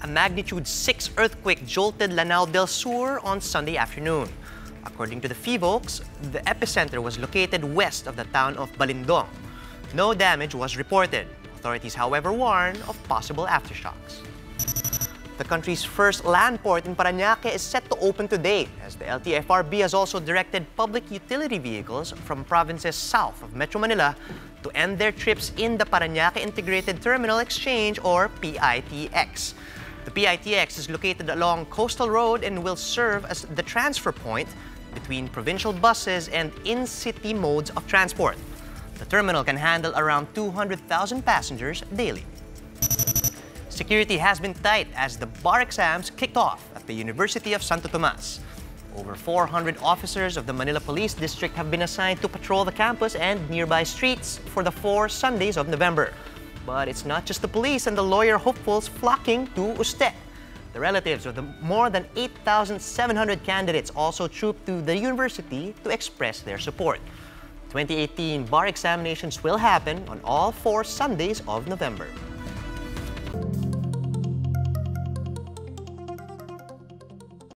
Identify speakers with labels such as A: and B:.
A: A magnitude 6 earthquake jolted Lanao del Sur on Sunday afternoon. According to the PHIVOLCS, the epicenter was located west of the town of Balindong. No damage was reported. Authorities, however, warn of possible aftershocks. The country's first land port in Parañaque is set to open today, as the LTFRB has also directed public utility vehicles from provinces south of Metro Manila to end their trips in the Parañaque Integrated Terminal Exchange, or PITX. The PITX is located along Coastal Road and will serve as the transfer point between provincial buses and in-city modes of transport. The terminal can handle around 200,000 passengers daily. Security has been tight as the bar exams kicked off at the University of Santo Tomas. Over 400 officers of the Manila Police District have been assigned to patrol the campus and nearby streets for the four Sundays of November. But it's not just the police and the lawyer hopefuls flocking to UST. The relatives of the more than 8,700 candidates also trooped to the university to express their support. 2018 bar examinations will happen on all four Sundays of November.